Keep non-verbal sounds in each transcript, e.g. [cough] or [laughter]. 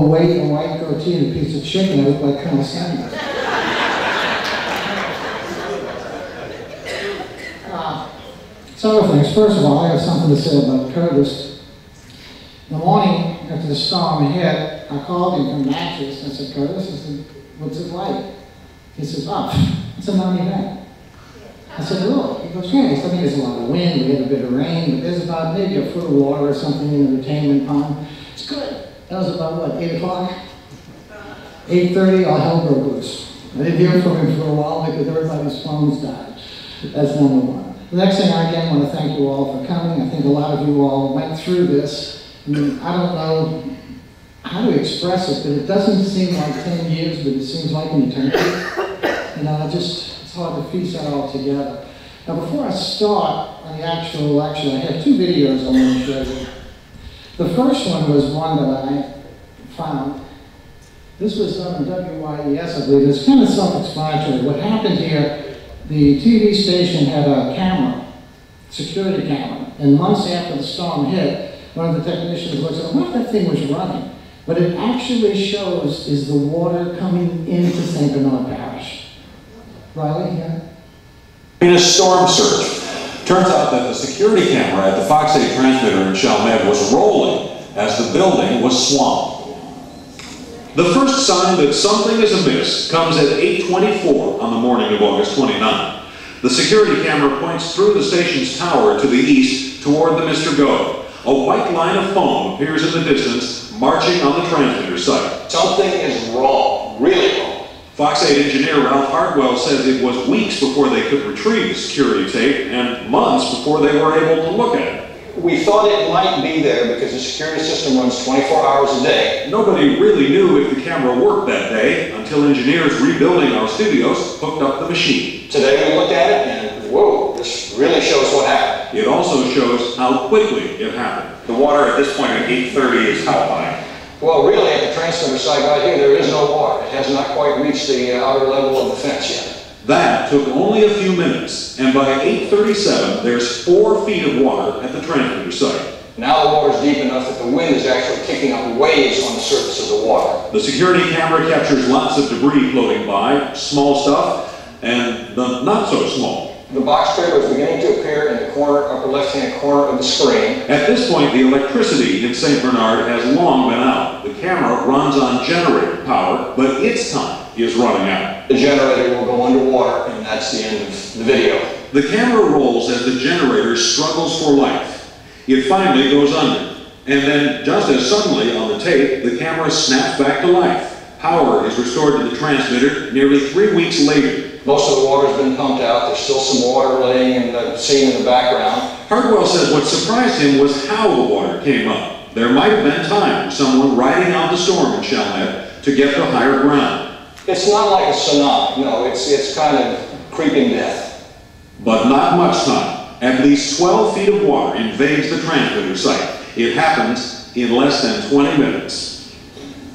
weight, a white goatee, and a piece of chicken, I look like Colonel Sanders. Uh, Several things. First of all, I have something to say about Curtis. In the morning after the storm hit, I called him from Natchez. I said, Curtis, I said, what's it like? He says, oh, it's a non-event. I said, look, He goes, yeah. He said, I mean, there's a lot of wind, we had a bit of rain, but there's about maybe a foot of water or something in the retaining pond. It's good. That was about, what, 8 o'clock? 8.30, all hell broke loose. I didn't hear from him for a while because everybody's phones died. That's number one. The next thing, I again want to thank you all for coming. I think a lot of you all went through this. I mean, I don't know how to express it, but it doesn't seem like 10 years, but it seems like an eternity. You know, it just, it's hard to piece that all together. Now, before I start on the actual lecture, I have two videos I want to show you. The first one was one that I found. This was on WYES, I believe. It's kind of self-explanatory. What happened here, the TV station had a camera, security camera, and months after the storm hit, one of the technicians looked at, what that thing was running. What it actually shows is the water coming into St. Bernard Parish. Riley, yeah? In a storm surge. Turns out that the security camera at the Fox 8 transmitter in Chalmette was rolling as the building was swamped. The first sign that something is amiss comes at 8.24 on the morning of August 29. The security camera points through the station's tower to the east toward the Mr. Go. A white line of foam appears in the distance, marching on the transmitter site. Something is wrong, really wrong. Fox 8 engineer Ralph Hardwell says it was weeks before they could retrieve the security tape and months before they were able to look at it. We thought it might be there because the security system runs 24 hours a day. Nobody really knew if the camera worked that day until engineers rebuilding our studios hooked up the machine. Today we looked at it and whoa, this really shows what happened. It also shows how quickly it happened. The water at this point at 8:30 is how high? Well, really, at the transmitter site right here, there is no water. It has not quite reached the uh, outer level of the fence yet. That took only a few minutes, and by 8.37, there's four feet of water at the transmitter site. Now the water's deep enough that the wind is actually kicking up waves on the surface of the water. The security camera captures lots of debris floating by, small stuff, and the not so small. The box trailer is beginning to appear in the corner, upper left-hand corner of the screen. At this point, the electricity in St. Bernard has long been out. The camera runs on generator power, but its time is running out. The generator will go underwater, and that's the end of the video. The camera rolls as the generator struggles for life. It finally goes under. And then, just as suddenly on the tape, the camera snaps back to life. Power is restored to the transmitter nearly three weeks later. Most of the water's been pumped out. There's still some water laying in the scene in the background. Hartwell says what surprised him was how the water came up. There might have been time for someone riding out the storm in Chalmette to get to higher ground. It's not like a tsunami. No, it's, it's kind of creeping death. But not much time. At least 12 feet of water invades the transmitter site. It happens in less than 20 minutes.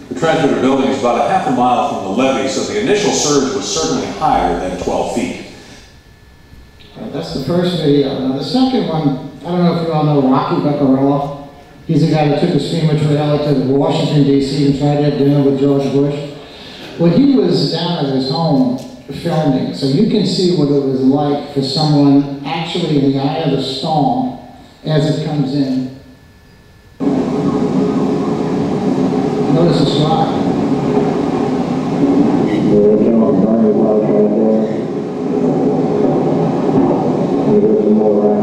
The transmitter building is about a half a mile from the levee, so the initial surge was certainly higher than 12 feet. Uh, That's the first video. Now, the second one, I don't know if you all know Rocky Vaccarella. He's the guy that took his FEMA trailer to Washington DC and tried to have dinner with George Bush. Well, he was down at his home filming, so you can see what it was like for someone actually in the eye of the storm as it comes in. Notice this rock.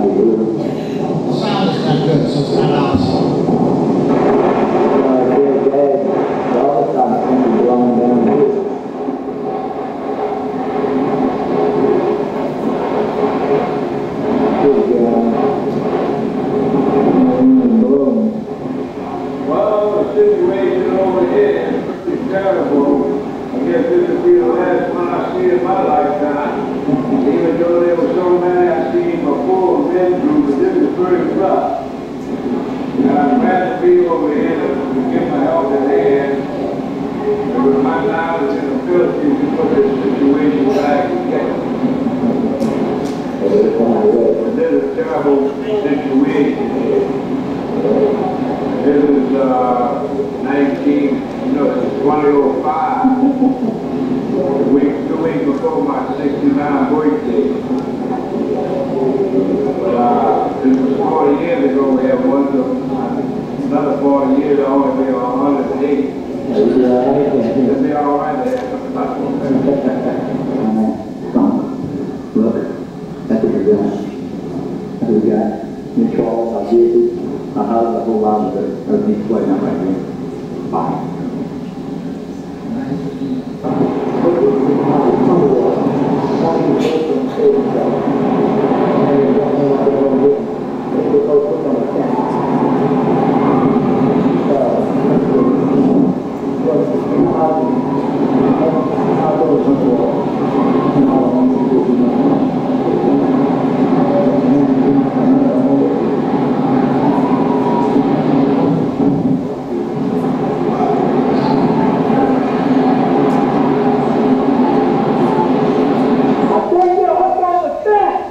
The sound is not good, so it's kind of awesome. Well, the situation over here is pretty terrible. I guess this will be the last one I see in my lifetime. Even though there were so many I seen before and been through, but this is pretty rough. And I'd rather be over here to get my helping hand. And with my knowledge and ability to put this situation back together. But this is a terrible situation. This is, uh, nineteen forty years, I only be a hundred and eighty. It'll be all right then. It'll be all right to have something about it. Alright, so, look, that's what you're doing. Whole of right there. Fine. I think you're hooked on the fence.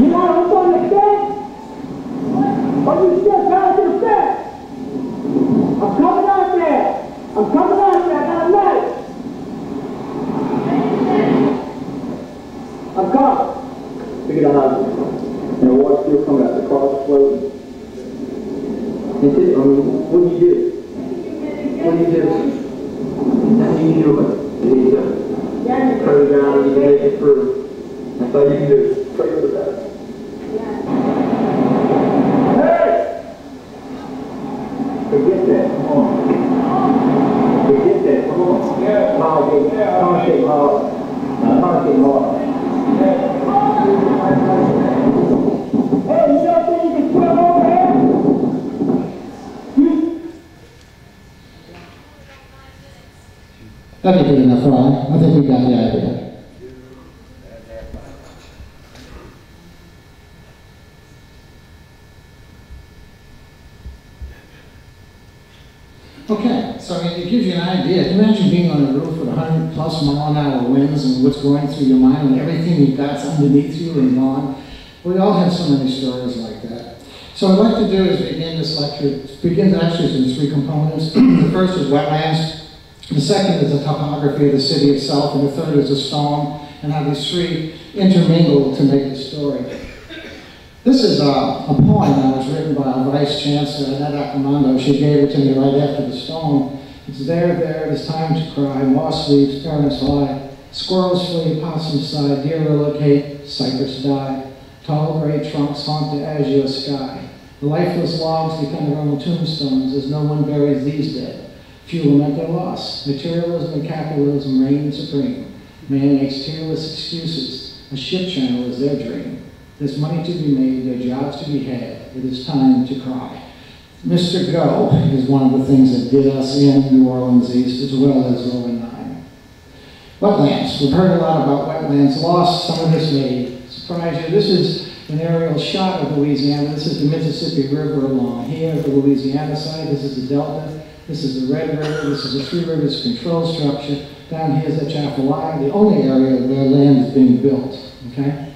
You not hooked on the fence? Or you still tied to the fence? I'm coming out there. I'm coming out there. I got a knife. I'm coming. Look at the house. And the water still coming out, the car's floating. That's it, I mean, what do you do? What do you do? Nothing you do with it. There you go. Pray down, you can make it through. That's all you can do. Pray for the best. Hey! Forget that, come on. Forget that, come on. Yeah. Concentrate, Yeah. concentrate hard. Concentrate hard. Hey, you don't think you can swim over here? You, That'd be good enough, right? I think we got the idea. Okay, so I mean, it gives you an idea. Can you Imagine being on a roof with hundred plus mile an hour winds and what's going through your mind and everything you've got's underneath you and gone. We all have so many stories like that. So what I'd like to do is begin this lecture, begin actually in three components. [clears throat] The first is wetlands, the second is the topography of the city itself, and the third is the storm, and how these three intermingle to make the story. This is a, a poem that was written by our Vice Chancellor, Annette Accomando. She gave it to me right after the storm. It's there, there, it is time to cry. Moss leaves, parents lie. Squirrels flee, possums sigh, deer relocate, cypress die. Tall gray trunks haunt the azure sky. The lifeless logs become their own tombstones as no one buries these dead. Few lament their loss. Materialism and capitalism reign supreme. Man makes tearless excuses. A ship channel is their dream. There's money to be made, there are jobs to be had. It is time to cry. Mr. Go is one of the things that did us in New Orleans East as well as over nine. Wetlands. We've heard a lot about wetlands lost. Some of this may surprise you. This is an aerial shot of Louisiana. This is the Mississippi River along here, the Louisiana side. This is the Delta. This is the Red River. This is the Three Rivers Control Structure. Down here is the Atchafalaya, the only area where land is being built. Okay?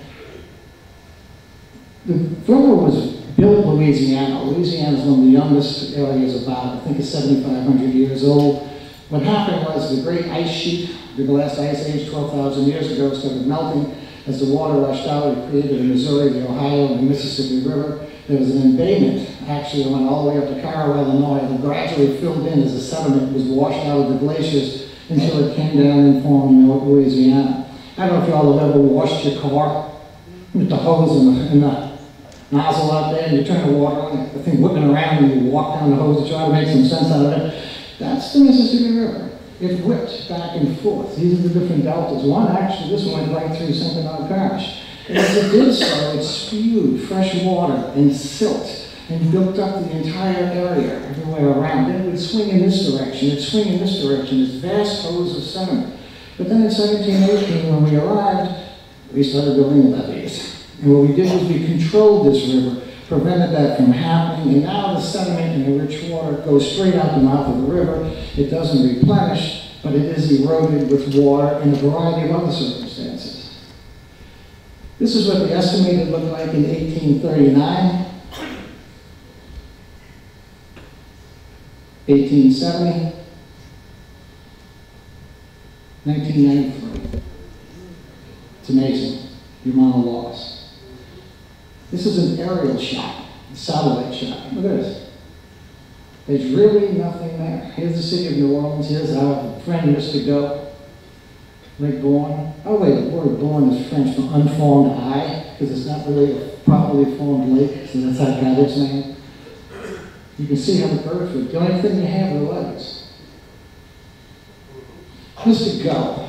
The river was built Louisiana. Louisiana is one of the youngest areas about, I think it's 7,500 years old. What happened was the great ice sheet, the last ice age 12,000 years ago, started melting. As the water rushed out, it created the Missouri, the Ohio, and the Mississippi River. There was an embayment, actually, went all the way up to Cairo, Illinois, and gradually filled in as the sediment was washed out of the glaciers until it came down and formed Louisiana. I don't know if y'all have ever washed your car with the hose the, and the nozzle out there, and you turn the water on, the thing whipping around, and you walk down the hose to try to make some sense out of it. That's the Mississippi River. It whipped back and forth. These are the different deltas. One actually, this one went right through. Bernard Parish. And as it did so, it spewed fresh water and silt and built up the entire area everywhere around. Then it would swing in this direction, it'd swing in this direction, this vast hose of sediment. But then in 1718, when we arrived, we started building levees. And what we did was we controlled this river, prevented that from happening, and now the sediment and the rich water goes straight out the mouth of the river. It doesn't replenish, but it is eroded with water and a variety of other circumstances. This is what the estimated looked like in 1839, 1870, 1993. It's amazing. the amount of loss. This is an aerial shot, a satellite shot. Look at this. There's really nothing there. Here's the city of New Orleans. Here's our friend Mr. Go. Lake Borgne. Oh wait, the word Borgne is French for unformed eye, because it's not really a properly formed lake, so that's how it got its name. You can see how the birds would. The only thing you have are legs. Mr. Go.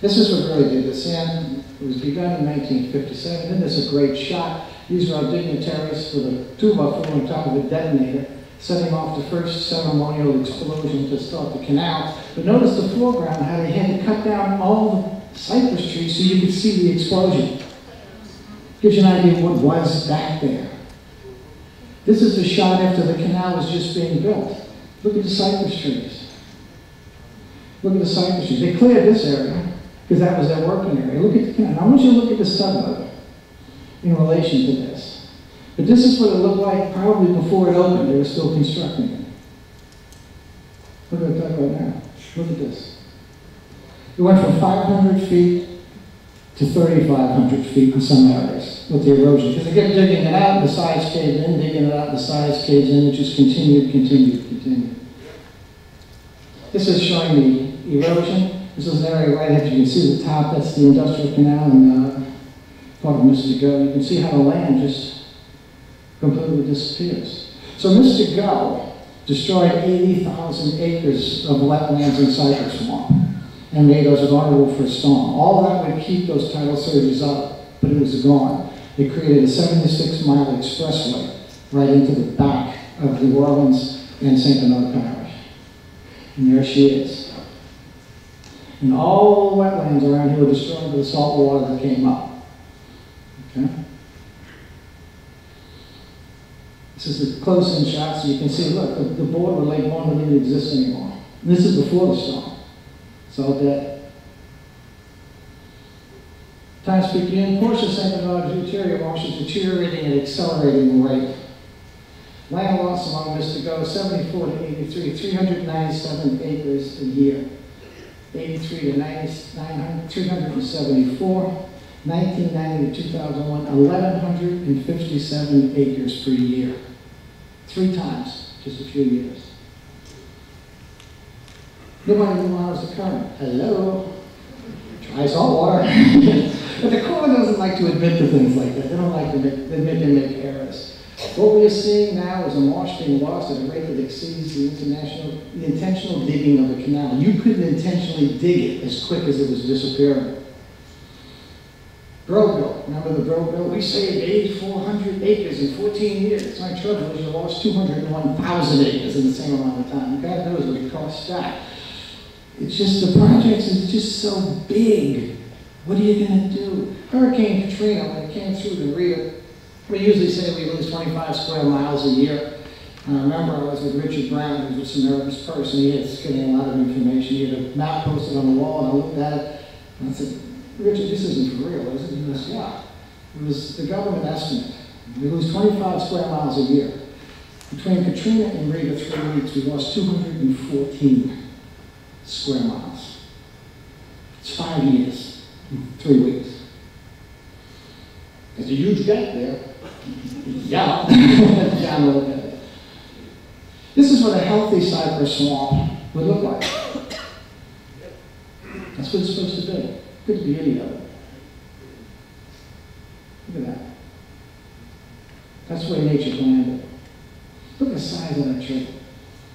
This is what really did this in. It was begun in 1957. And is a great shot. These are our dignitaries a two by four on top of a detonator, setting off the first ceremonial explosion to start the canal. But notice the foreground, how they had to cut down all the cypress trees so you could see the explosion. Gives you an idea of what was back there. This is the shot after the canal was just being built. Look at the cypress trees. Look at the cypress trees. They cleared this area because that was their working area. Look at the canal. I want you to look at the suburb in relation to this. But this is what it looked like probably before it opened. They were still constructing it. Look at that right now. Look at this. It went from 500 feet to 3,500 feet in some areas with the erosion. Because they kept digging it out, the sides caved in, digging it out, the sides caved in, it just continued, continued, continued. This is showing the erosion. This is an area right here. You can see the top, that's the industrial canal and uh, of Mr. Go. You can see how the land just completely disappears. So Mr. Go destroyed 80,000 acres of wetlands and cypress swamp and made those vulnerable for storm. All that would keep those tidal surges up, but it was gone. It created a 76 mile expressway right into the back of New Orleans and St. Bernard Parish. And there she is. And all the wetlands around here were destroyed by the salt water that came up. Okay? This is a close-in shot so you can see, look, the, the border of Lake doesn't even exist anymore. This is before the storm. All dead. Time portion of St. Bernard's interior wash is deteriorating at accelerating rate. Land loss along Mr. Go, 74 to 83, 397 acres a year. 83 to 90, 900, 374, 1990 to 2001, 1,157 acres per year. Three times, just a few years. Nobody knew I was occurring. Hello? Try salt water. [laughs] but the Corps doesn't like to admit to things like that. They don't like to admit, admit they make errors. What we are seeing now is a marsh being lost at a rate that exceeds the international, the intentional digging of the canal. You couldn't intentionally dig it as quick as it was disappearing. Broadville, remember the Broadville? We saved 8,400 acres in 14 years. My trouble is you lost 201,000 acres in the same amount of time. God knows what it cost that. It's just the projects is just so big. What are you going to do? Hurricane Katrina, when it came through the Rio, we usually say we lose 25 square miles a year. And I remember I was with Richard Brown, who was a nervous person. He was getting a lot of information. He had a map posted on the wall, and I looked at it, and I said, Richard, this isn't for real, is it? He goes, yeah. It was the government estimate. We lose 25 square miles a year. Between Katrina and Rita, three weeks, we lost 214 square miles. It's five years, three weeks. There's a huge gap there. [laughs] Yeah. [laughs] This is what a healthy cypress swamp would look like. That's what it's supposed to be. Good beauty of it. Look at that. That's the way nature planned it. Look at the size of that tree.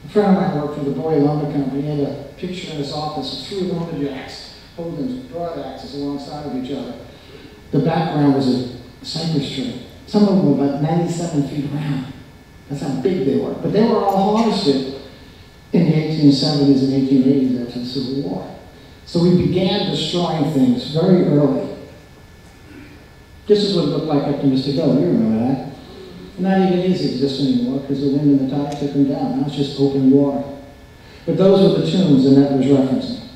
A friend of mine worked for the Boy Lumber Company. He had a picture in his office of three lumberjacks holding broad axes alongside of each other. The background was a cypress tree. Some of them were about 97 feet around. That's how big they were. But they were all harvested in the 1870s and 1880s after the Civil War. So we began destroying things very early. This is what it looked like to Mr. Go. You remember that? Not even these exist anymore because the wind and the tide took them down. Now it's just open water. But those were the tombs and that was referencing.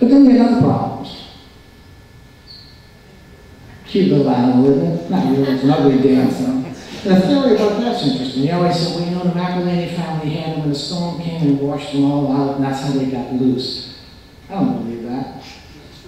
But then we had other problems. Cute little animal, isn't it? Not really, it's an ugly dance though. The theory about that's interesting. You always said, well, you know, the McIlhenny family had them when the storm came and washed them all out, and that's how they got loose. I don't believe that.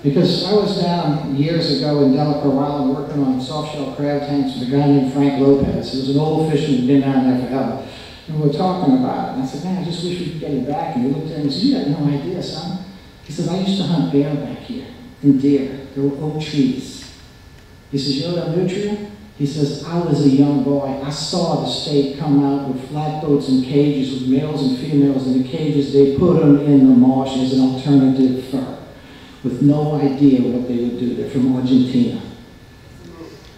Because I was down years ago in Delacroix Island working on soft shell crab tanks with a guy named Frank Lopez. He was an old fisherman who'd been down there forever. And we were talking about it. And I said, man, I just wish we could get it back. And he looked at me and said, you got no idea, son. He says, I used to hunt bear back here and deer. There were oak trees. He says, you know that nutria? He says, I was a young boy. I saw the state come out with flatboats and cages with males and females in the cages. They put them in the marsh as an alternative fur with no idea what they would do. They're from Argentina.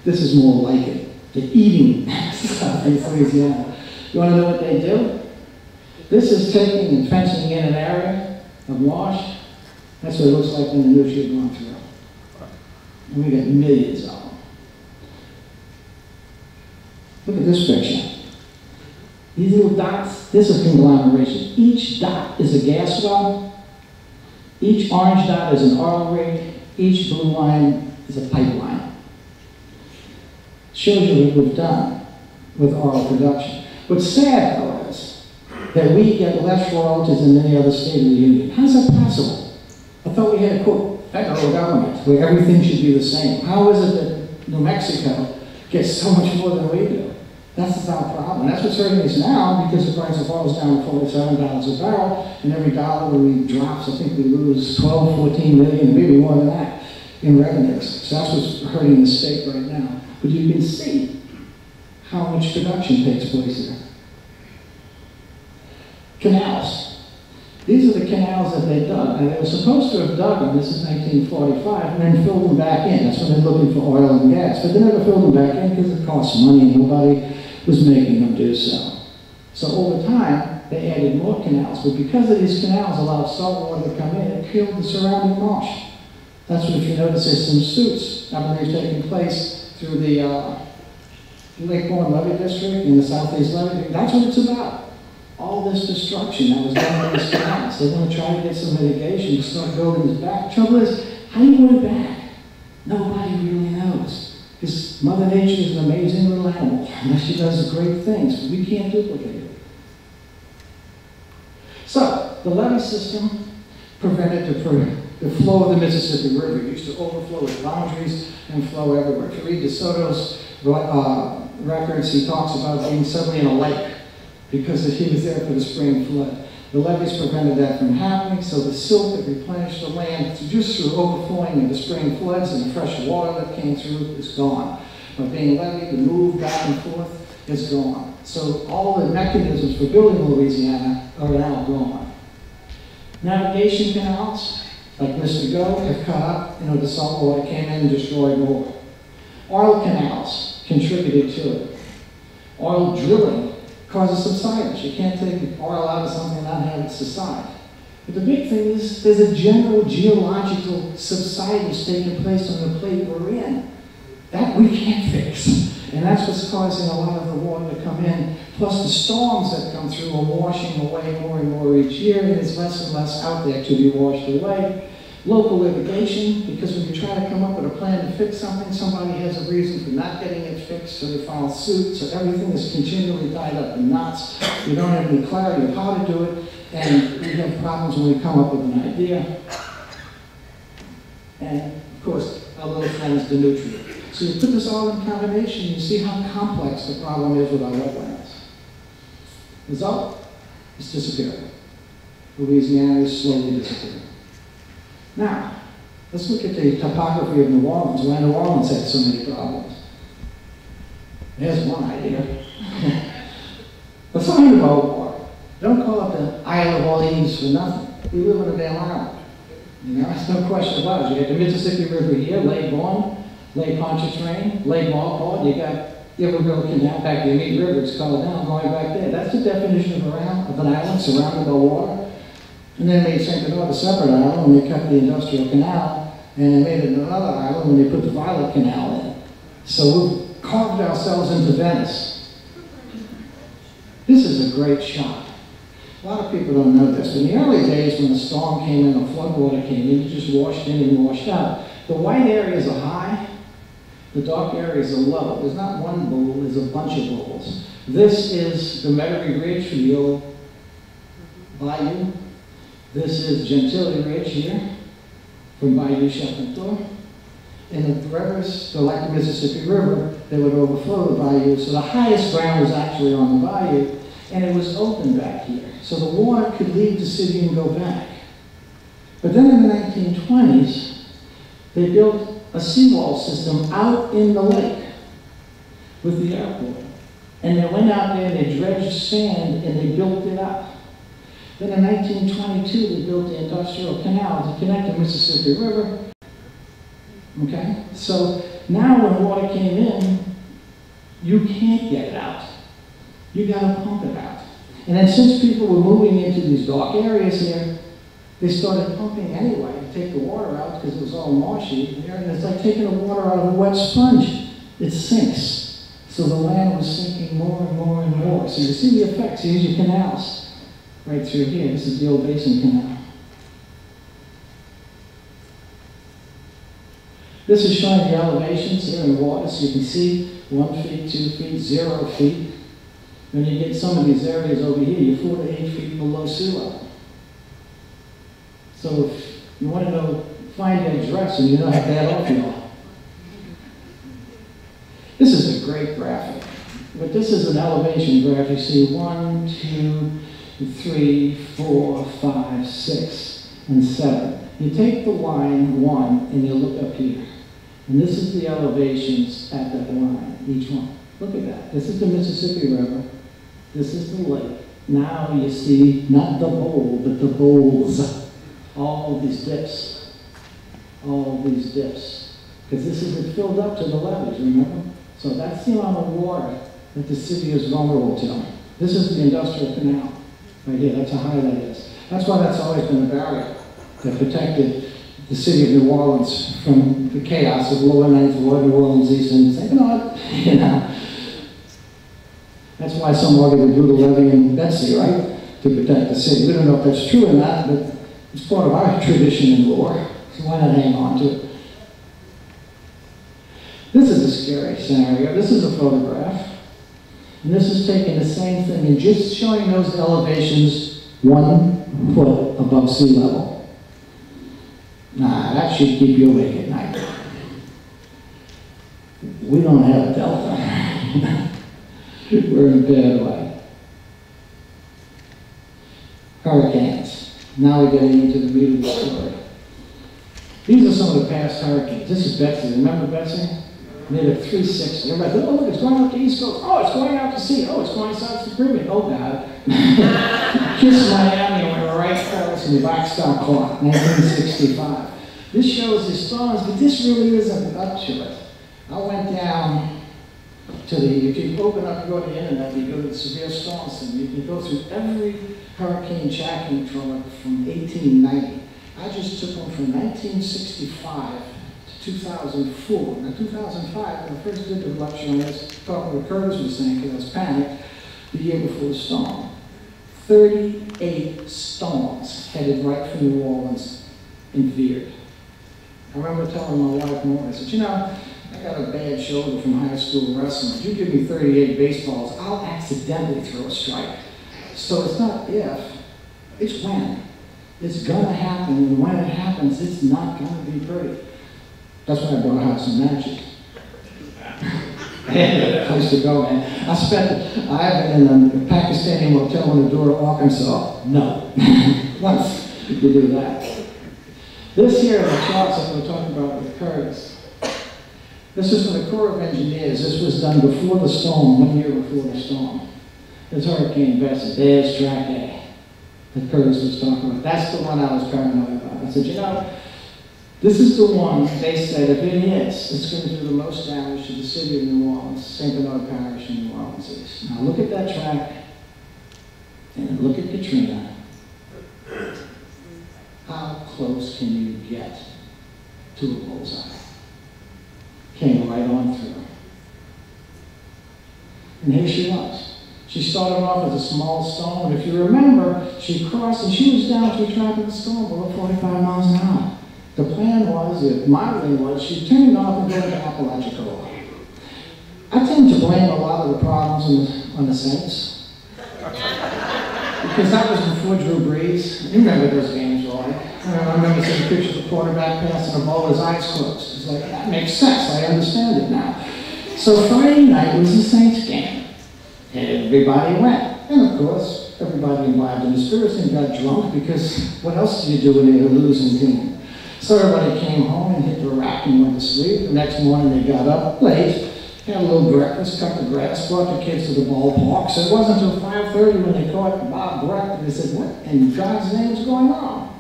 This is more like it. They're eating [laughs] stuff in Louisiana. You want to know what they do? This is taking and fencing in an area of marsh. That's what it looks like when the nutria going through. And we got millions of them. Look at this picture. These little dots, this is conglomeration. Each dot is a gas well. Each orange dot is an oil rig. Each blue line is a pipeline. Shows you what we've done with oil production. What's sad, though, is that we get less royalties than any other state in the union. How's that possible? I thought we had a quote, federal government where everything should be the same. How is it that New Mexico gets so much more than we do? That's our problem. That's what's hurting us now because the price of oil is down to forty-seven dollars a barrel, and every dollar we drops, I think we lose 12, 14 million, maybe more than that in revenues. So that's what's hurting the state right now. But you can see how much production takes place there. Canals. These are the canals that they dug. And they were supposed to have dug them, this is 1945, and then filled them back in. That's when they're looking for oil and gas. But they never filled them back in because it costs money and nobody was making them do so. So over time, they added more canals. But because of these canals allowed salt water to come in, it killed the surrounding marsh. That's what you notice there's some suits, I believe, taking place through the uh, Lake Borgne Levee District in the southeast levee. That's what it's about all this destruction that was done by these canals. They want to try to get some mitigation to start building this back. Trouble is, how do you put it back? Nobody really knows. Because Mother Nature is an amazing little animal. And she does great things. We can't duplicate it. So, the levee system prevented the, the flow of the Mississippi River. It used to overflow its boundaries and flow everywhere. You read DeSoto's uh, records, he talks about being suddenly in a lake because he was there for the spring flood. The levees prevented that from happening, so the silt that replenished the land just through overflowing of the spring floods and the fresh water that came through is gone. But being levied, the move back and forth is gone. So all the mechanisms for building Louisiana are now gone. Navigation canals, like Mr. Go, have cut up, you know, the salt water came in and destroyed more. Oil canals contributed to it. Oil drilling causes subsidence. You can't take oil out of something and not have it subside. But the big thing is there's a general geological subsidence taking place on the plate we're in. That we can't fix. And that's what's causing a lot of the water to come in. Plus the storms that come through are washing away more and more each year, and there's less and less out there to be washed away. Local litigation, because when you try to come up with a plan to fix something, somebody has a reason for not getting it fixed, so they file suit, so everything is continually tied up in knots. We don't have any clarity of how to do it, and we have problems when we come up with an idea. And, of course, our little is the nutria. So you put this all in combination, you see how complex the problem is with our wetlands. Result, it's disappearing. Louisiana is slowly disappearing. Now, let's look at the topography of New Orleans, why New Orleans had so many problems. There's one idea. [laughs] let's talk about water. Don't call it the Isle of Orleans for nothing. We live on a damn island. You know, there's no question about it. You got the Mississippi River here, Lake Borgne, Lake Pontchartrain, Lake Walpole, you got Iberville Canal, back the Mead River, it's called down, going back there. That's the definition of, around, of an island surrounded by water. And then they made St. Bernard a separate island and they cut the industrial canal, and they made it another island and they put the Violet Canal in. So we've carved ourselves into Venice. This is a great shot. A lot of people don't know this. In the early days when the storm came in, the floodwater came in, it just washed in and washed out. The white areas are high, the dark areas are low. There's not one bowl, there's a bunch of bowls. This is the Metairie Ridge from the old bayou. This is Gentilly Ridge here. from Bayou Chaponto. And the rivers, the the Mississippi River, they would overflow the bayou. So the highest ground was actually on the bayou, and it was open back here. So the water could leave the city and go back. But then in the 1920s, they built a seawall system out in the lake with the airport. And they went out there and they dredged sand and they built it up. Then in 1922, they built the industrial canal to connect the Mississippi River. Okay? So now when water came in, you can't get it out. You gotta pump it out. And then since people were moving into these dark areas here, they started pumping anyway to take the water out because it was all marshy. And it's like taking the water out of a wet sponge. It sinks. So the land was sinking more and more and more. So you see the effects. Here's your canals right through here. This is the old basin canal. This is showing the elevations here in the water, so you can see one feet, two feet, zero feet. When you get some of these areas over here, you're four to eight feet below sea level. So if you want to know, find the address and you know how bad off you are. This is a great graphic. But this is an elevation graph. You see one, two, three, four, five, six, and seven. You take the line one and you look up here. And this is the elevations at that line, each one. Look at that. This is the Mississippi River. This is the lake. Now you see not the bowl, but the bowls. All these dips. All these dips. Because this is filled up to the levees, remember? So that's the amount of water that the city is vulnerable to. This is the industrial canal. Right here, that's how high that is. That's why that's always been a barrier that protected the city of New Orleans from the chaos of lower ninth ward, New Orleans East, and say, no, you know. That's why some argue they do the levee in Betsy, right? To protect the city. We don't know if that's true or not, but it's part of our tradition and lore. So why not hang on to it? This is a scary scenario. This is a photograph. And this is taking the same thing and just showing those elevations one foot above sea level. Nah, that should keep you awake at night. We don't have delta. [laughs] We're in a bad way. Hurricanes. Now we're getting into the meat of the story. These are some of the past hurricanes. This is Betsy. Remember Betsy? Made a 360. Everybody, oh, look, it's going out to East Coast. Oh, it's going out to sea. Oh, it's going south to Caribbean. Oh, God. [laughs] Kiss Miami, we were right across in the backstop clock, 1965. This shows the storms, but this really isn't up to it. I went down to the, if you open up, and go to the internet, you go to the severe storms, and you can go through every hurricane tracking from, from 1890. I just took them from 1965 to 2004. Now, 2005, when I first did the lecture on this, what Curtis was saying, because I was panicked, the year before the storm. 38 storms headed right for New Orleans and veered. I remember telling my wife more, I said, you know, I got a bad shoulder from high school wrestling. If you give me 38 baseballs, I'll accidentally throw a strike. So it's not if, it's when. It's gonna happen, and when it happens, it's not gonna be pretty. That's why I brought out some Magic. I had a place to go, man. I spent, I've been in um, a Pakistani motel in the door of Arkansas. No. [laughs] Once you do that. This here are the charts that we're talking about with Curtis. This is from the Corps of Engineers. This was done before the storm, one year before the storm. This Hurricane Bessie, there's track A that Curtis was talking about. That's the one I was paranoid about. I said, you know, this is the one they said if it hits, it's going to do the most damage to the city of New Orleans, St. Bernard Parish in New Orleans East. Now look at that track and look at Katrina. How close can you get to a bullseye? Came right on through. And here she was. She started off as a small storm, and if you remember, she crossed and she was down to a track of tropical storm below 45 miles an hour. The plan was, if my modeling was, she turned it off and go to Apalachicola. I tend to blame a lot of the problems on the, on the Saints. because that was before Drew Brees. You remember those games, right? I remember seeing a picture of the quarterback passing the ball his eyes closed. It's like, that makes sense, I understand it now. So Friday night was the Saints game. Everybody went. And of course, everybody involved in the and got drunk because what else do you do when you're a losing team? So everybody came home and hit the rack and went to sleep. The next morning they got up late, had a little breakfast, cut the grass, brought the kids to the ballpark. So it wasn't until 5.30 when they caught Bob Breck and they said, what in God's name is going on?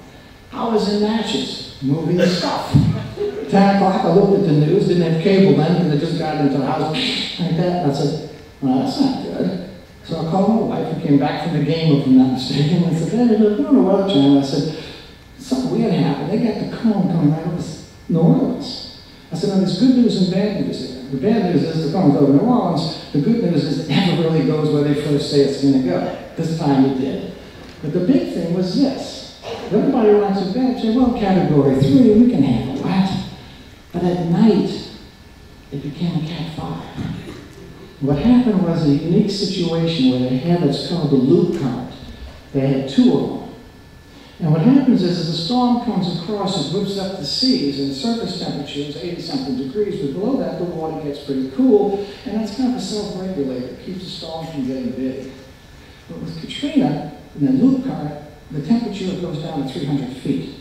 I was in Natchez, moving stuff. [laughs] 10 o'clock, I looked at the news, didn't have cable then, and they just got into the house like that. And I said, well, that's not good. So I called my wife, who came back from the game, if I'm not mistaken, and I said, hey, look, no, what channel? I said, something weird happened. They got the cone coming right over New Orleans. I said, now there's good news and bad news here. The bad news is the cone goes over New Orleans. The good news is it never really goes where they first say it's going to go. This time it did. But the big thing was this. Everybody wants to bed, say, well, category three, we can handle that. But at night, it became a cat five. What happened was a unique situation where they had what's called the loop current. They had two of them. And what happens is, as the storm comes across, it whips up the seas, and the surface temperature is 80 something degrees, but below that, the water gets pretty cool, and that's kind of a self-regulator. It keeps the storm from getting big. But with Katrina, in the loop current, the temperature goes down to 300 feet.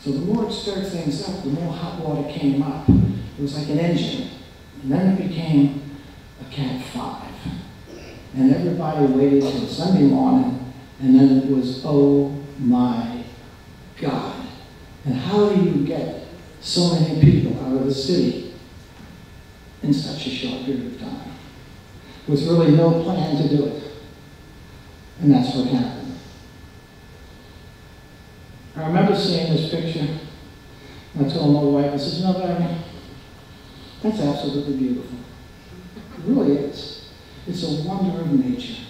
So the more it stirred things up, the more hot water came up. It was like an engine. And then it became a Cat 5. And everybody waited till Sunday morning, and then it was, oh my God. And how do you get so many people out of the city in such a short period of time? With really no plan to do it. And that's what happened. I remember seeing this picture. and I told my wife, I said, you know, that's absolutely beautiful. It really is. It's a wonder of nature.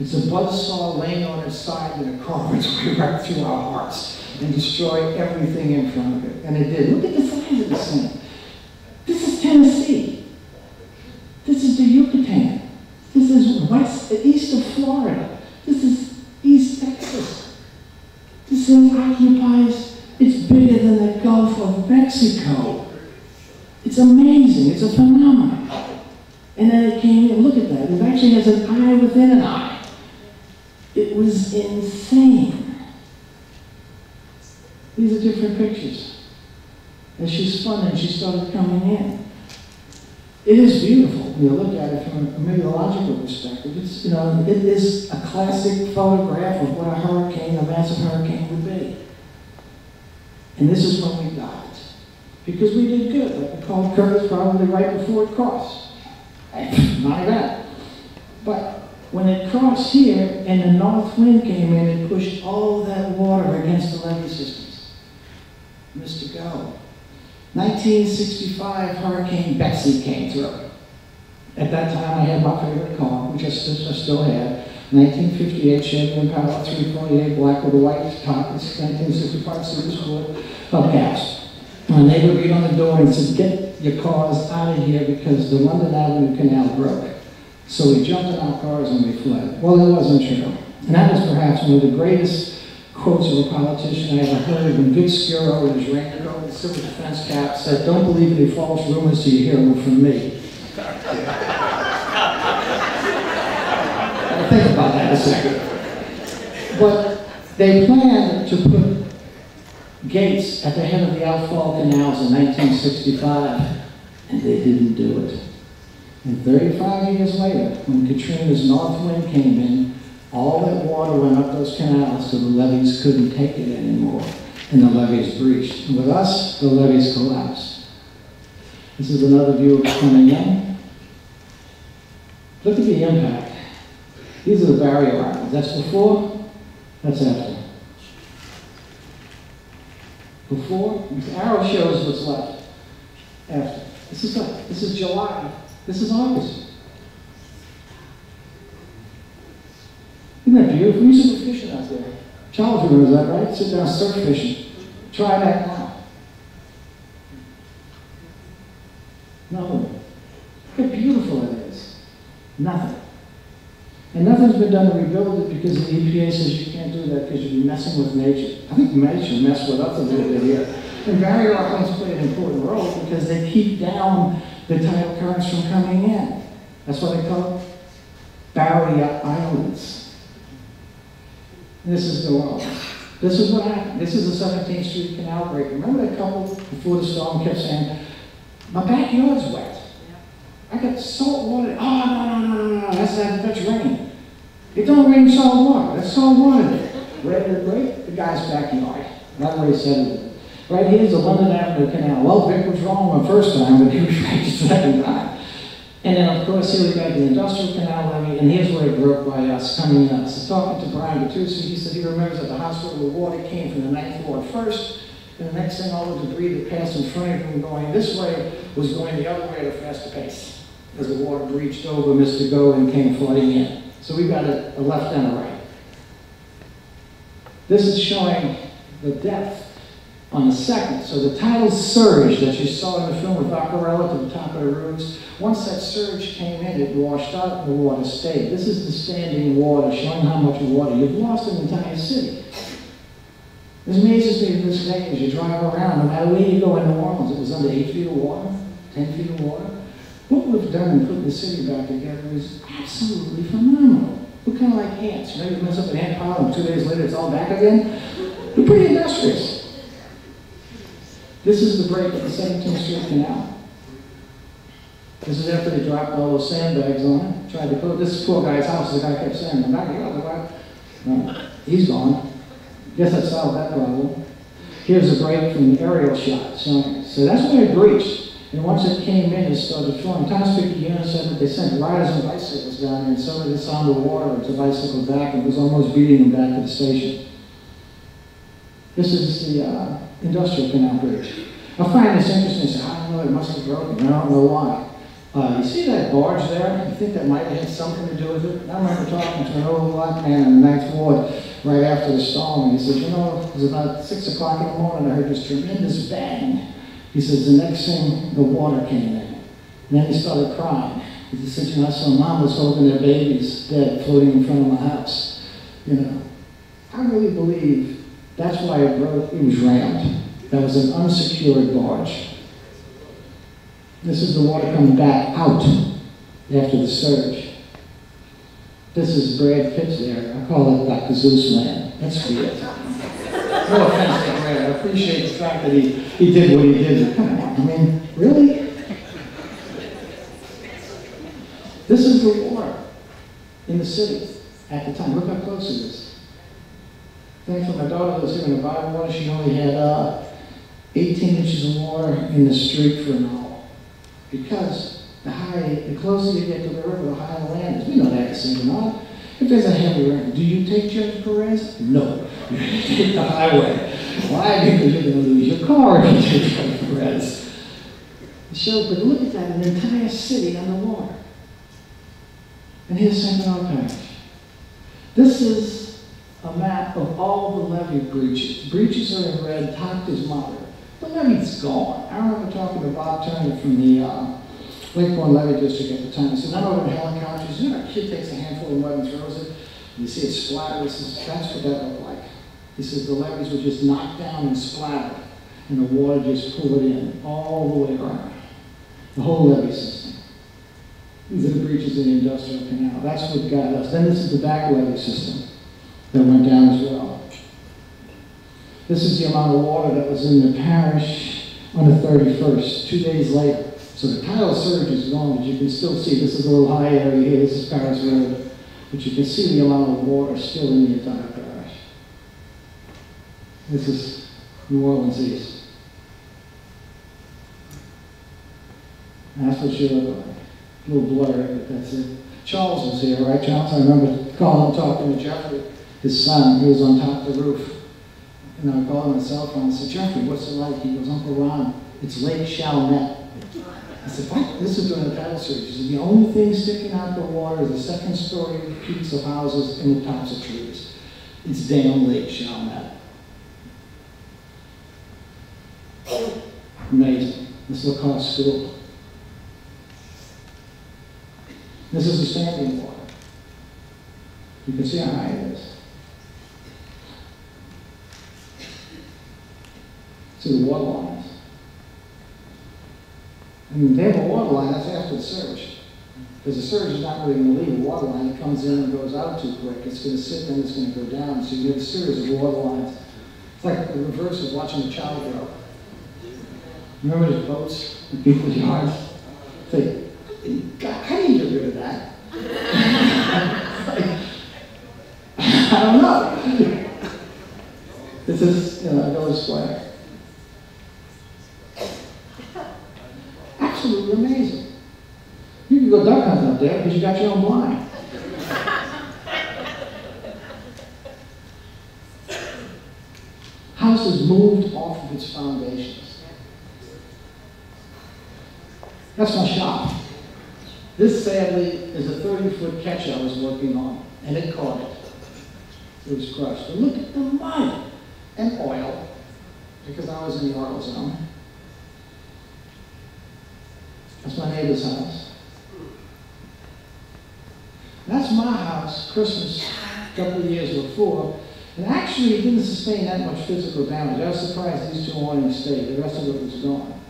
It's a buzzsaw laying on its side and it carves right through our hearts and destroy everything in front of it. And it did. Look at the size of this thing. This is Tennessee. This is the Yucatan. This is west, east of Florida. This is East Texas. This thing occupies, it's bigger than the Gulf of Mexico. It's amazing. It's a phenomenon. And then it came, and look at that. It actually has an eye within an eye. Was insane. These are different pictures. As she spun and she started coming in. It is beautiful when you look at it from a meteorological perspective. It's, you know, it is a classic photograph of what a hurricane, a massive hurricane would be. And this is when we got it. Because we did good. Like we called Curtis probably right before it crossed. Not that. But when it crossed here and the north wind came in, it pushed all that water against the levee systems. Mr. Go. 1965 Hurricane Betsy came through. At that time, I had my favorite car, which I still, have. 1958 Chevy Impala 348 black with a white top. It's 1965 Super Sport hubcaps. And they would beat on the door and said, get your cars out of here because the London Avenue Canal broke. So we jumped in our cars and we fled. Well, that wasn't true. And that was perhaps one of the greatest quotes of a politician I ever heard when Vic Schiro in his Ranger Coat and civil defense cap said, don't believe any false rumors you hear from me. Think about that a second. But they planned to put gates at the head of the outfall canals in 1965, and they didn't do it. And 35 years later, when Katrina's north wind came in, all that water went up those canals so the levees couldn't take it anymore, and the levees breached. And with us, the levees collapsed. This is another view of coming in. Look at the impact. These are the barrier islands. That's before, that's after. Before, the arrow shows what's left. After. This is, this is July. This is August. Isn't that beautiful? Used to go fishing out there. Charles remembers that, right? Sit down surf fishing. Try that now. No. Look how beautiful it is. Nothing. And nothing's been done to rebuild it because the EPA says you can't do that because you're messing with nature. I think nature messed with us a little bit here. And barrier islands play an important role because they keep down the tidal currents from coming in. That's why they call barrier islands. This is the world. This is what happened. This is the 17th Street Canal break. Remember that couple before the storm kept saying, my backyard's wet. I got salt water. Oh, no, no, no, no, no. That's, that, that's rain. It don't rain salt water. That's salt water. Where did break? The guy's backyard. That's what he said. Right here's the London Avenue Canal. Well, Vic was wrong the first time, but he was [laughs] right the second time. And then, of course, here we've got the industrial canal levee, and here's where it broke by us, coming in. So talking to Brian Bertucci, he said he remembers at the hospital, the water came from the ninth floor first, and the next thing, all the debris that passed in front of him going this way was going the other way at a faster pace, as the water breached over Mr. Go and came flooding in. So we've got a, a left and a right. This is showing the depth on the second. So the tidal surge that you saw in the film with Vaccarella to the top of the roofs, once that surge came in, it washed out and the water stayed. This is the standing water showing how much water. You've lost an entire city. It amazes me to this day as you drive around, no matter where you go in New Orleans, it was under eight feet of water, 10 feet of water. What we've done in putting the city back together is absolutely phenomenal. We're kind of like ants. You know, you mess up an ant pile and two days later it's all back again. We're pretty industrious. This is the break at the 17th Street Canal. This is after they dropped all those sandbags on it. Tried to put this poor guy's house. The guy kept saying, "I'm not here." No, he's gone. Guess I solved that problem. Here's a break from the aerial shot. So, so that's when it breached. And once it came in, it started flowing. Tom Spicchiano said that they sent riders and bicycles down there, and so did the on the water to bicycle back, and it was almost beating them back to the station. This is the uh, industrial canal bridge. I find this interesting. I don't know, it must have broken. I don't know why. Uh, you see that barge there? You think that might have had something to do with it? I remember talking to an old black man in the ninth ward right after the storm, he said, you know, it was about 6 o'clock in the morning, I heard this tremendous bang. He says, the next thing, the water came in. And then he started crying. He said, you know, I saw mom was holding their babies dead floating in front of my house. You know, I really believe that's why it broke, it was rammed. That was an unsecured barge. This is the water coming back out after the surge. This is Brad Pitt's area. I call it Dr. Seuss land. That's weird. No offense to Brad. I appreciate the fact that he, he did what he did. Come on, I mean, really? This is the water in the city at the time. Look how close it is. Thankfully, my daughter was here in the bottom water. She only had uh, 18 inches of water in the street for an hour. Because the higher, the closer you get to the river, the higher the land is. We know that, that, is not. If there's a heavy rain, do you take Judge Perez? No. [laughs] You take the highway. Why? Because you're going to lose your car if you take Judge Perez. So, but look at that, an entire city on the water. And here's St. Bernard Parish. This is a map of all the levee breaches. Breaches are in red, top is moderate. The levee's gone. I remember talking to Bob Turner from the uh, Lake Borgne Levee District at the time. He said, I know what helicopters, you know, a kid takes a handful of mud and throws it, and you see it splatter. He says, that's what that looked like. He says, the levees were just knocked down and splattered, and the water just pulled it in all the way around. The whole levee system. These are the breaches in the industrial canal. That's what got us. Then this is the back levee system that went down as well. This is the amount of water that was in the parish on the 31st, two days later. So the tidal surge is gone, but you can still see, this is a little high area here, this is Paris Road, but you can see the amount of water still in the entire parish. This is New Orleans East. And that's what she looked like. A little blurry, but that's it. Charles was here, right, Charles? I remember calling, talking to Jeffrey, his son, he was on top of the roof. And I called on cell phone and said, Jeffrey, what's it like? He goes, Uncle Ron, it's Lake Chalmette. I said, what? This is during the tidal surge. He said, the only thing sticking out of the water is the second story peaks of houses and the tops of trees. It's down Lake Chalmette. Amazing. This is Lacoste School. This is the standing water. You can see how high it is. See the water lines. And they have a water line, that's after the surge. Because the surge is not really gonna leave a water line, it comes in and goes out too quick. It's gonna sit, then it's gonna go down, so you have a series of water lines. It's like the reverse of watching a child grow. Remember the boats in people's yards? Say, God, how do you get rid of that? [laughs] I don't know. [laughs] This is, you know, a village square. Absolutely amazing. You can go duck hunting up there because you got your own blind. House is moved off of its foundations. That's my shop. This sadly is a 30-foot catch I was working on, and it caught it. It was crushed. But look at the mud and oil, because I was in the oil zone. That's my neighbor's house. That's my house, Christmas, a couple of years before. And actually, it didn't sustain that much physical damage. I was surprised these two awnings stayed. The rest of it was gone.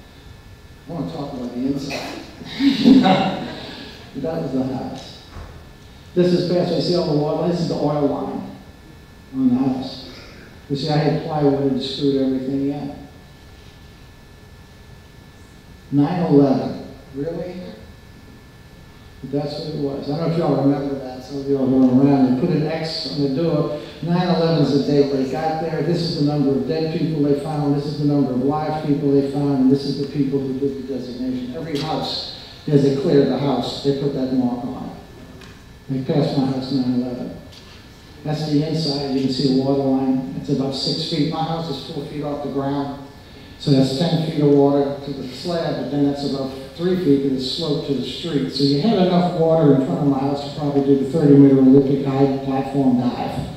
I want to talk about the inside. [laughs] that was the house. This is past, I see all the water, this is the oil line on the house. You see, I had plywood and screwed everything in. 9/11, really? That's what it was. I don't know if y'all remember that, some of y'all going around, they put an X on the door. 9/11 is the date they got there, this is the number of dead people they found, this is the number of live people they found, and this is the people who did the designation. Every house, as they cleared the house, they put that mark on it. They passed my house 9/11. That's the inside, you can see the water line, it's about six feet, my house is four feet off the ground. So that's ten feet of water to the slab, but then that's about three feet to the slope to the street. So you had enough water in front of my house to probably do the thirty meter Olympic high platform dive.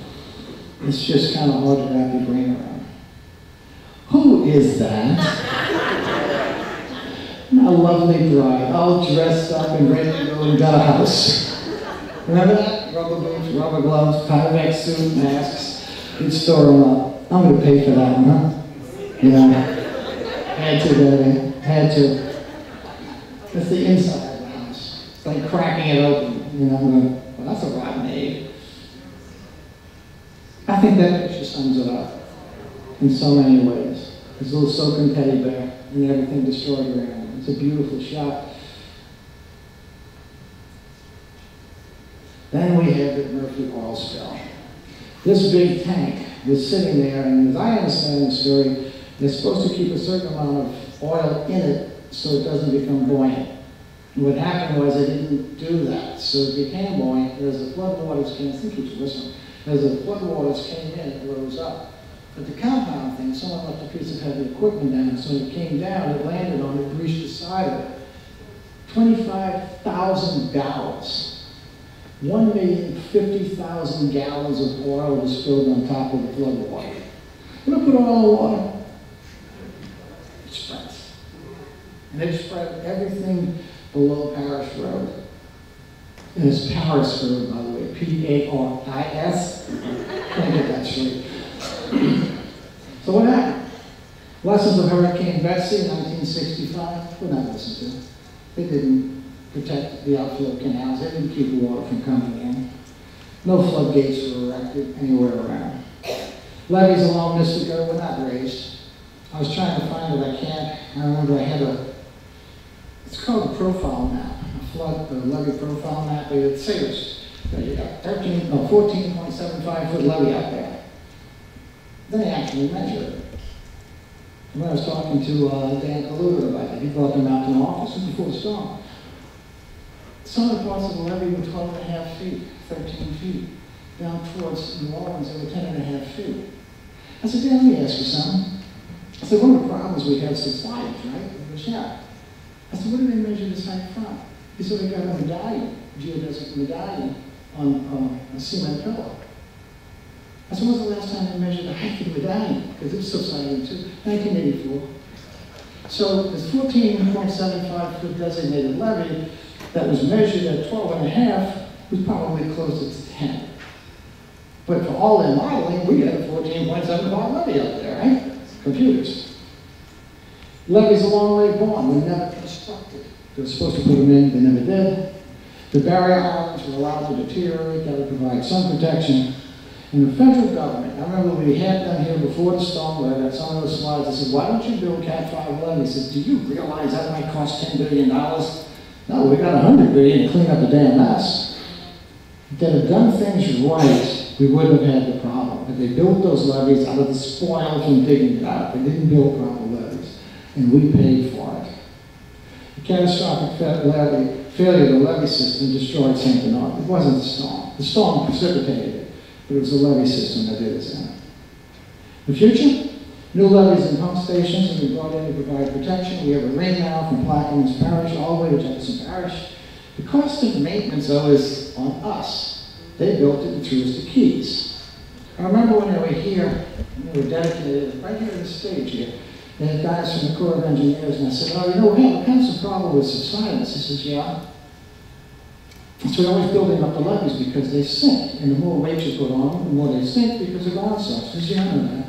It's just kind of hard to wrap your brain around. Who is that? A lovely bride, all dressed up and ready to go and got a house. Remember that? Rubber boots, rubber gloves, Tyvek suit, masks. You'd store them up. I'm gonna pay for that one, huh? Yeah. Had to. Had to. That's the inside of the house. It's like cracking it open. You know, well, that's a rotten egg. I think that picture sums it up in so many ways. This little soaking teddy bear and everything destroyed around him. It's a beautiful shot. Then we have the Murphy oil spill. This big tank was sitting there, and as I understand the story, it's supposed to keep a certain amount of oil in it so it doesn't become buoyant. And what happened was it didn't do that, so it became buoyant. As the floodwaters came, I think it's whistling, as the floodwaters came in, it rose up. But the compound thing, someone left a piece of heavy equipment down, so when it came down, it landed on it, breached the side of it. 25,000 gallons. 1,050,000 gallons of oil was spilled on top of the flood water. Know, put oil in water, it spreads. It spread everything below Parish Road. And it's Paris Road, by the way, P-A-R-I-S. Can't get that straight. So what happened? Lessons of Hurricane Betsy in 1965 were not listened to. They didn't protect the outflow canals. They didn't keep the water from coming in. No floodgates were erected anywhere around. Levees along Mystica were not raised. I was trying to find it, I can't. I remember I had a, it's called a profile map, a flood, a levee profile map. Would say it's, you got 13, no, 14.75 foot levee out there. Then they actually measured it. And when I was talking to uh, Dan Kaluga about it, he brought them out to an office and before the storm. Some of the parts of the levee were 12 and a half feet, 13 feet. Down towards New Orleans, they were 10 and a half feet. I said, Dan, let me ask you something. I said, one of the problems we have is subsidence, right? He goes, yeah. I said, what do they measure this height from? He said, they got a medallion, geodesic medallion on a cement pillar. I said, when was the last time they measured the height of the medallion? Because it was subsiding too, 1984. So this 14.75 foot designated levee that was measured at 12 and a half was probably closer to 10. But for all their modeling, we had a fourteen point seven five levy up there, right? Computers. Levees along Lake Borgne were never constructed. They were supposed to put them in, they never did. The barrier islands were allowed to deteriorate, that would provide some protection. And the federal government, I remember we had them here before the storm, where I got some of the slides, I said, why don't you build Cat five levee? He said, do you realize that might cost ten billion dollars? No, we got 100 billion to clean up the damn mess. If they'd have done things right, we wouldn't have had the problem. If they built those levees out of the spoil from digging it out. They didn't build proper levees, and we paid for it. The catastrophic failure of the levee system destroyed St. Bernard. It wasn't the storm. The storm precipitated it, but it was the levee system that did in. The future? New levees and pump stations have been brought in to provide protection. We have a ring now from Plaquemines Parish all the way to Jefferson Parish. The cost of maintenance, though, is on us. They built it and threw us the keys. I remember when they were here, and they were dedicated, right here on the stage here, had guys from the Corps of Engineers, and I said, oh, you know, we have of some problem with subsidence. He says, yeah. So we're always building up the levees because they sink, and the more weight you put on them, the more they sink because of sucks. He says, yeah, I know that.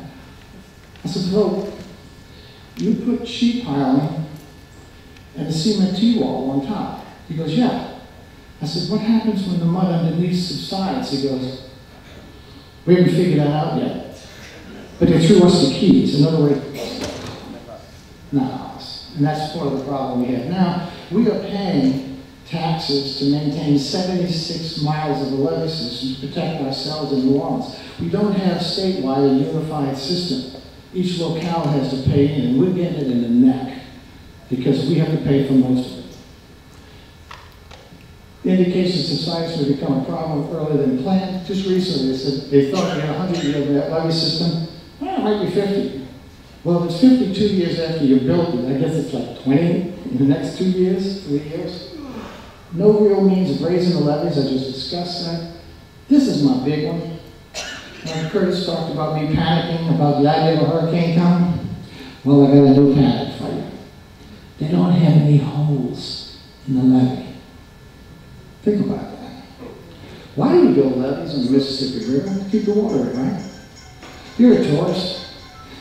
I said, well, you put sheet piling and a cement T-wall on top. He goes, yeah. I said, what happens when the mud underneath subsides? He goes, we haven't figured that out yet. But they threw us the keys. In other words. And that's part of the problem we have now. We are paying taxes to maintain 76 miles of the levee system to protect ourselves in New Orleans. We don't have statewide a unified system. Each locale has to pay in, and we're getting it in the neck because we have to pay for most of it. Indications that science may become a problem earlier than planned. Just recently, they said they thought we had a 100-year levee system. Well, it might be 50. Well, it's 52 years after you built it, I guess it's like 20 in the next two years, three years. No real means of raising the levees, I just discussed that. This is my big one. Curtis talked about me panicking about the idea of a hurricane coming, well, I got a new panic for you. They don't have any holes in the levee. Think about that. Why do we build levees on the Mississippi River? To keep the water in, right? You're a tourist.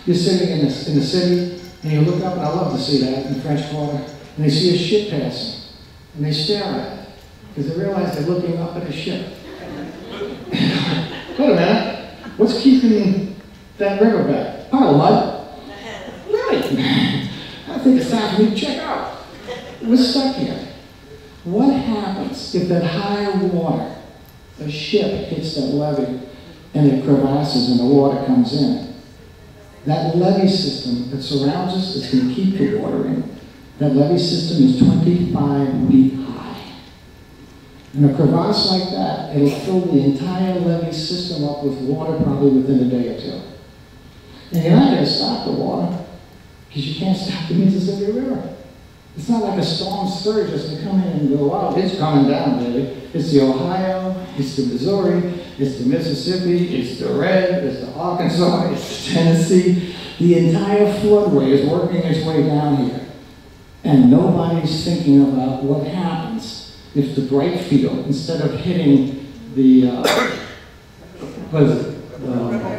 You're sitting in the, in the city, and you look up, and I love to see that in the French Quarter, and they see a ship passing, and they stare at it, because they realize they're looking up at a ship. [laughs] Wait a minute, what's keeping that river back? Oh, Pile of mud? Really? [laughs] I think it's time for me to check out. We're stuck here. What happens if that high water, a ship hits that levee and it crevasses and the water comes in? That levee system that surrounds us is going to keep the water in. That levee system is 25 feet high. And a crevasse like that, it'll fill the entire levee system up with water probably within a day or two. And you're not going to stop the water because you can't stop the Mississippi River. It's not like a storm surge that's going to come in and go out. It's coming down, baby. It's the Ohio, it's the Missouri, it's the Mississippi, it's the Red, it's the Arkansas, [laughs] it's the Tennessee. The entire floodway is working its way down here. And nobody's thinking about what happens if the bright field, instead of hitting the, uh, [coughs] it? Uh,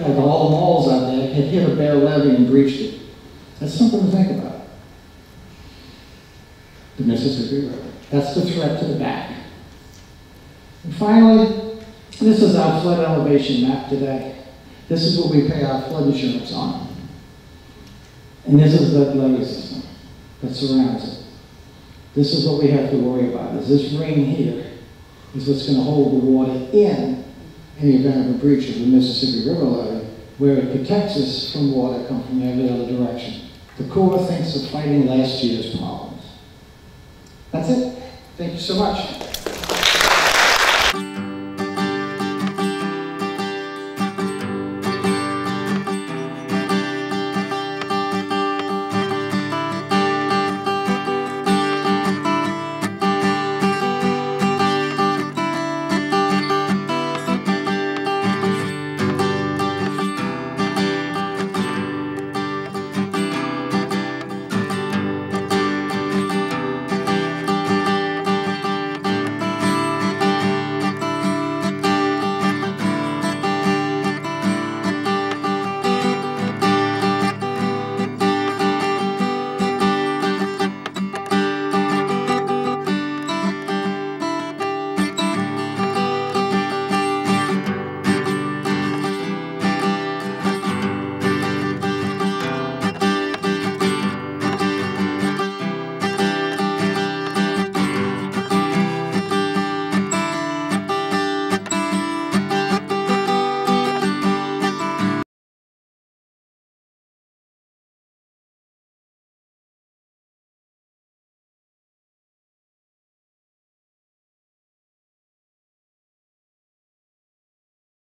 like all the malls out there, had hit a bare levee and breached it. That's something to think about the Mississippi River. That's the threat to the back. And finally, this is our flood elevation map today. This is what we pay our flood insurance on. And this is the levee system that surrounds it. This is what we have to worry about, is this ring here is what's going to hold the water in in the event of a breach of the Mississippi River levee, where it protects us from water coming from every other direction. The Corps thinks of fighting last year's problems. That's it. Thank you so much.